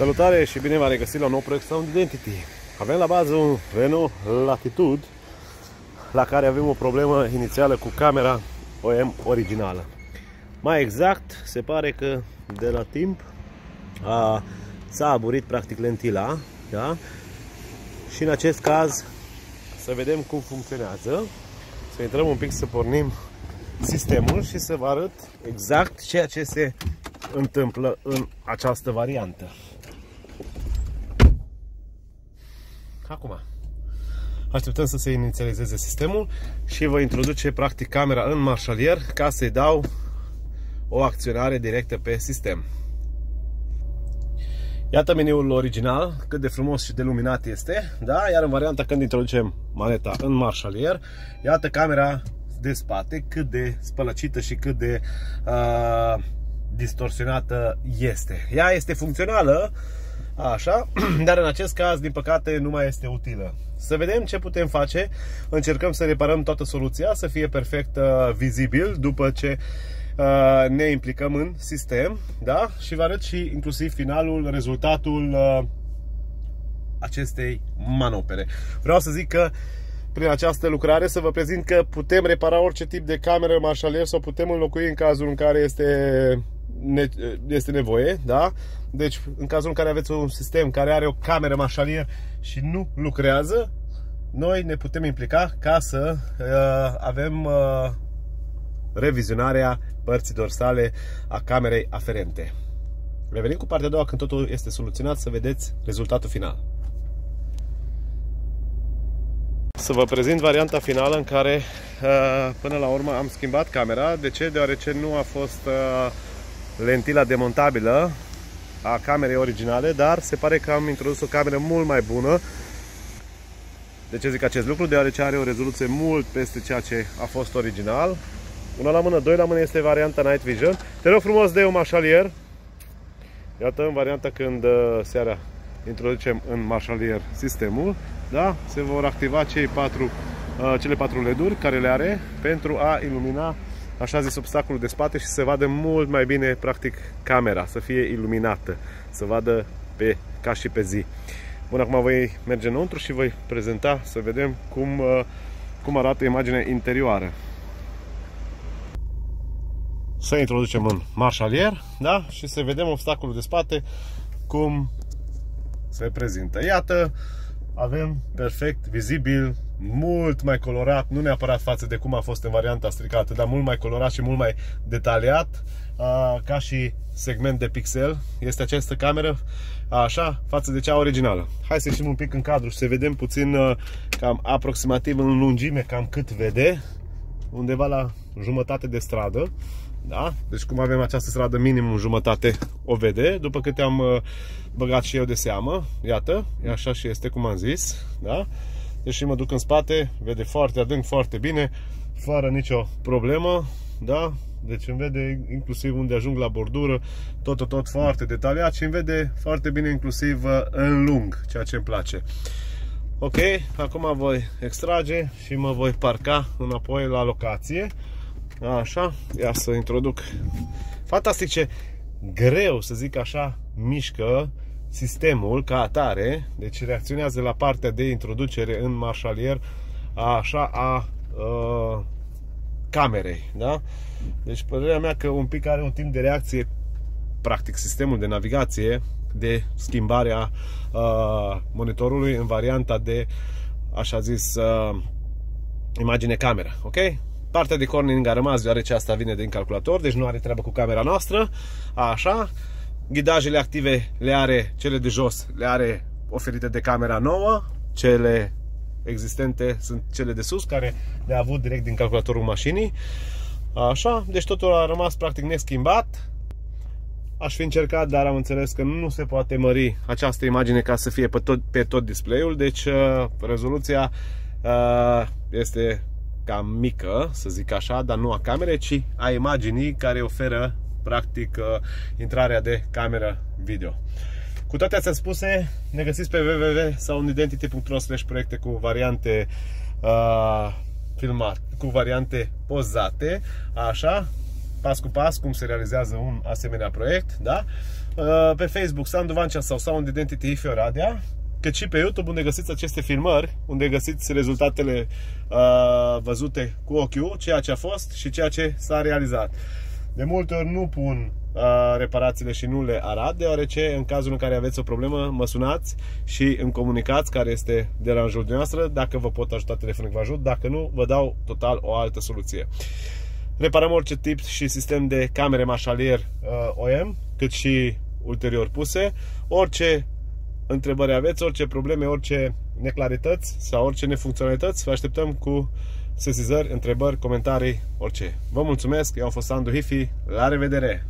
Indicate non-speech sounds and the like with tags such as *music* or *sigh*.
Salutare și bine v-am regăsit la un nou proiect Sound Identity. Avem la bază un Renault Latitude la care avem o problemă inițială cu camera OM originală. Mai exact, se pare că de la timp a, s-a aburit practic lentila da? și în acest caz să vedem cum funcționează să intrăm un pic să pornim sistemul și să vă arăt exact ceea ce se întâmplă în această variantă. Acum, așteptăm să se inițializeze sistemul și voi introduce practic camera în marșalier ca să-i dau o acționare directă pe sistem. Iată meniul original, cât de frumos și de luminat este, da? Iar în varianta când introducem maneta în marșalier, iată camera de spate, cât de spălăcită și cât de uh, distorsionată este. Ea este funcțională, așa, *clears throat* dar în acest caz, din păcate, nu mai este utilă. Să vedem ce putem face. Încercăm să reparăm toată soluția, să fie perfect uh, vizibil după ce uh, ne implicăm în sistem, da? Și vă arăt și inclusiv finalul, rezultatul uh, acestei manopere. Vreau să zic că prin această lucrare să vă prezint că putem repara orice tip de cameră marșalier sau putem înlocui în cazul în care este, este nevoie, da? Deci, în cazul în care aveți un sistem care are o cameră marșalier și nu lucrează, noi ne putem implica ca să uh, avem uh, revizionarea părții dorsale a camerei aferente. Revenim cu partea a doua când totul este soluționat să vedeți rezultatul final. Să vă prezint varianta finală în care uh, până la urmă am schimbat camera. De ce? Deoarece nu a fost uh, lentila demontabilă a camerei originale, dar se pare că am introdus o cameră mult mai bună. De ce zic acest lucru? Deoarece are o rezoluție mult peste ceea ce a fost original. Una la mână, doi la mână este varianta Night Vision. Te rog frumos de un mașalier. Iată, în varianta când uh, seara introducem în mașalier sistemul, da? se vor activa cei patru, uh, cele patru LED-uri care le are pentru a ilumina așa zis obstacolul de spate și să vadă mult mai bine practic camera, să fie iluminată, să vadă pe, ca și pe zi. Bun, acum voi merge înăuntru și voi prezenta să vedem cum, uh, cum arată imaginea interioară. Să introducem în marșalier, da? Și să vedem obstacolul de spate cum se prezintă. Iată, avem perfect vizibil, mult mai colorat, nu neapărat față de cum a fost în varianta stricată, dar mult mai colorat și mult mai detaliat, ca și segment de pixel. Este această cameră așa față de cea originală. Hai să ieșim un pic în cadru și să vedem puțin cam aproximativ în lungime, cam cât vede, undeva la jumătate de stradă. Da? Deci cum avem această stradă minim jumătate o vede, după câte am uh, băgat și eu de seamă, iată, e așa și este cum am zis, da? Deci mă duc în spate, vede foarte adânc, foarte bine, fără nicio problemă, da? Deci îmi vede inclusiv unde ajung la bordură, tot, tot, tot foarte detaliat și îmi vede foarte bine inclusiv uh, în lung, ceea ce îmi place. Ok, acum voi extrage și mă voi parca înapoi la locație. Așa, ia să introduc. Fantastic ce greu, să zic așa, mișcă sistemul ca atare, deci reacționează la partea de introducere în marșalier așa a, a camerei, da? Deci părerea mea că un pic are un timp de reacție practic sistemul de navigație de schimbarea uh, monitorului în varianta de așa zis uh, imagine camera, ok? Partea de cornering a rămas deoarece asta vine din calculator, deci nu are treabă cu camera noastră. Așa. Ghidajele active le are, cele de jos le are oferite de camera nouă, cele existente sunt cele de sus, care le-a avut direct din calculatorul mașinii. Așa, deci totul a rămas practic neschimbat. Aș fi încercat, dar am înțeles că nu se poate mări această imagine ca să fie pe tot, pe tot display-ul, deci uh, rezoluția uh, este cam mică, să zic așa, dar nu a camerei, ci a imaginii care oferă practic uh, intrarea de cameră video. Cu toate astea spuse, ne găsiți pe www.soundidentity.ro proiecte cu variante uh, filmat, cu variante pozate, așa, pas cu pas cum se realizează un asemenea proiect, da? uh, pe Facebook Sandu Vancea sau Sound Identity Hifi Oradea, cât și pe YouTube unde găsiți aceste filmări, unde găsiți rezultatele uh, văzute cu ochiul, ceea ce a fost și ceea ce s-a realizat. De multe ori nu pun uh, reparațiile și nu le arăt, deoarece în cazul în care aveți o problemă, mă sunați și îmi comunicați care este deranjul dumneavoastră, dacă vă pot ajuta telefonic vă ajut, dacă nu, vă dau total o altă soluție. Reparăm orice tip și sistem de camere mașalier uh, OM, cât și ulterior puse, orice întrebări aveți, orice probleme, orice neclarități sau orice nefuncționalități, vă așteptăm cu sesizări, întrebări, comentarii, orice. Vă mulțumesc, eu am fost Sandu Hifi, la revedere!